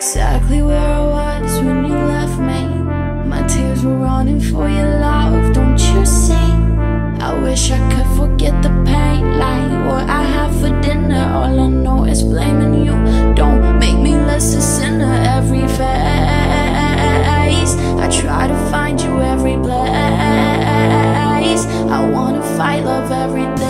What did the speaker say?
exactly where I was when you left me. My tears were running for your love, don't you see? I wish I could forget the pain, like what I have for dinner. All I know is blaming you, don't make me less a sinner every face. I try to find you every place. I wanna fight love every day.